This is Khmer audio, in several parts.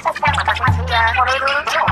これる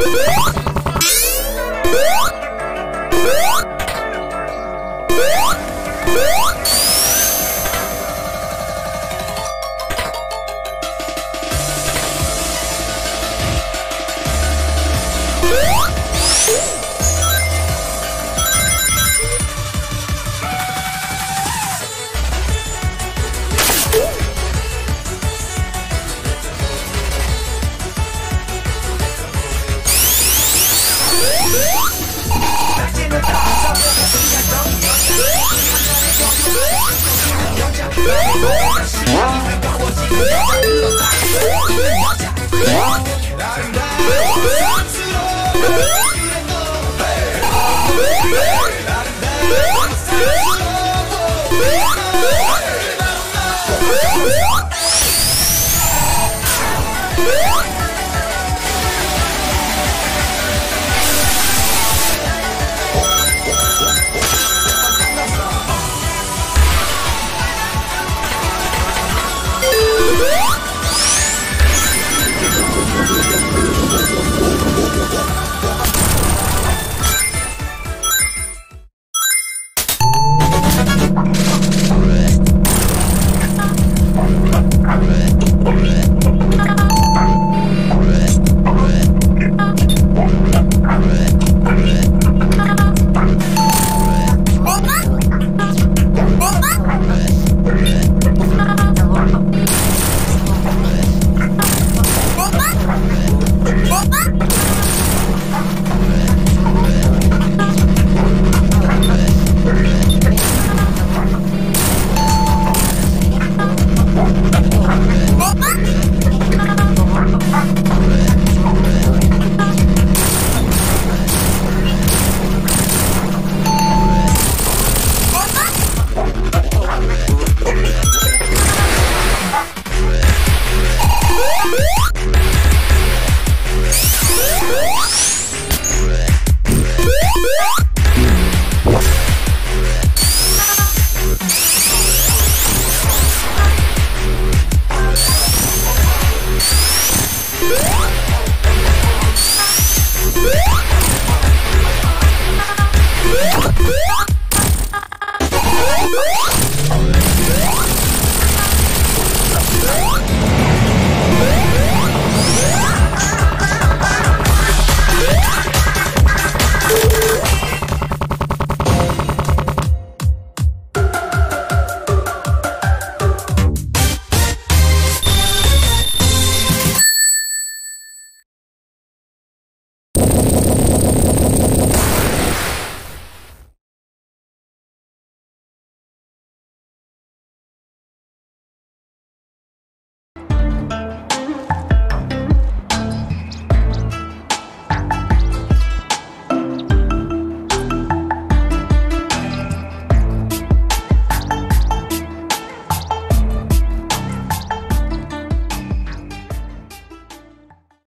What? 我的我的